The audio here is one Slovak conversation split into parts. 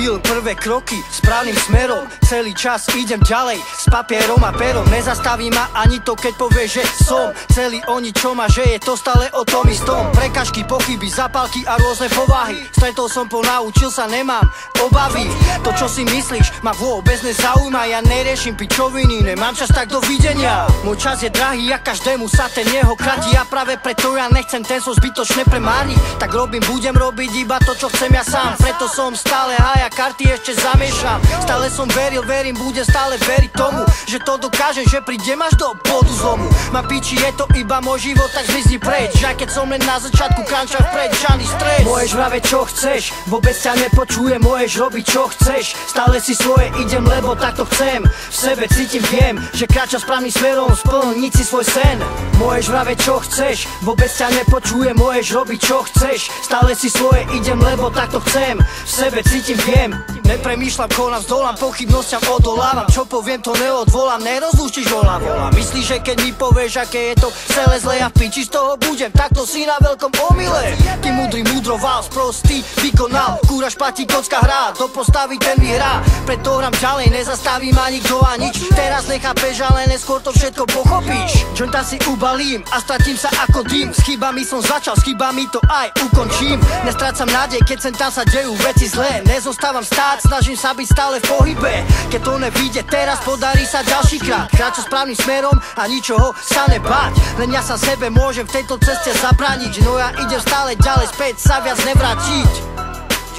urobil prvé kroky správnym smerom. Celý čas idem ďalej s papierom a perom. Nezastaví ma ani to, keď povie, že som Celý oni, čo ma, že je to stále o tom istom. Prekažky, pochyby, zapálky a rôzne povahy. Stretol som po, naučil sa, nemám obavy. To, čo si myslíš, ma vôbec nezaujíma. Ja neriešim pičoviny, nemám čas tak dovidenia Môj čas je drahý a každému sa ten jeho kratí. A práve preto ja nechcem ten svoj zbytočne premárniť. Tak robím, budem robiť iba to, čo chcem ja sám. Preto som stále haja, karty ešte zamiešam. Stále som veril, verím, budem stále veriť tomu Že to dokážem, že prídem až do bodu zlomu. Ma piči, je to iba môj život, tak zmizni preč. Aj keď som len na začiatku, kranča vpred, žiadny stres. Môžeš vraveť čo chceš, vôbec ťa nepočujem Môžeš robiť čo chceš, stále si svoje idem, lebo takto chcem. V sebe cítim, viem, že kráča správnym smerom Splniť si svoj sen. Môžeš vraveť čo chceš, vôbec ťa nepočujem Môžeš robiť čo chceš, stále si svoje idem, lebo takto chcem. V sebe cítim, viem FM Nepremýšľam, konám, zdolám, pochybnosťam odolávam. Čo poviem, to neodvolám, nerozlúštiš volá, volá Myslíš, že keď mi povieš, aké je to celé zle A v piči z toho budem, takto si na veľkom omyle. Ty múdry múdroval, sprostý vykonal Kúra špatí, kocka hrá, do postavy ten vyhrá Preto hram ďalej, nezastaví ma nikto a nič. Teraz nechápeš, ale neskôr to všetko pochopíš. Jointa si ubalím a stratím sa ako dým. S chybami som začal, s chybami to aj ukončím. Nestrácam nádej, keď sem tam sa dejú veci zlé. Nezostávam stáť, snažím sa byť stále v pohybe. Keď to nevíde teraz, podarí sa ďalší krát. Kráčam správnym smerom a ničoho sa nebáť. Len ja sa sebe môžem v tejto ceste zabrániť. No ja idem stále ďalej späť sa viac nevrátiť.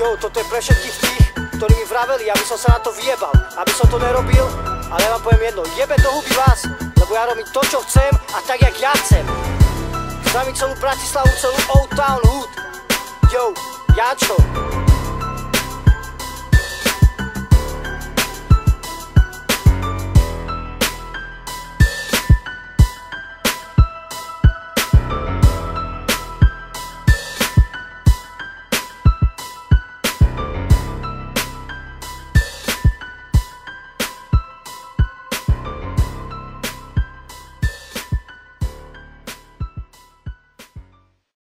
Jo, toto je pre všetkých tých, ktorí mi vraveli, aby som sa na to vyjebal. Aby som to nerobil, ale vám poviem jedno Jebe do huby vás, lebo ja robím to, čo chcem a tak, jak ja chcem. Zdravím celú Bratislavu, celú Old Town Hood. Yo, Jančo,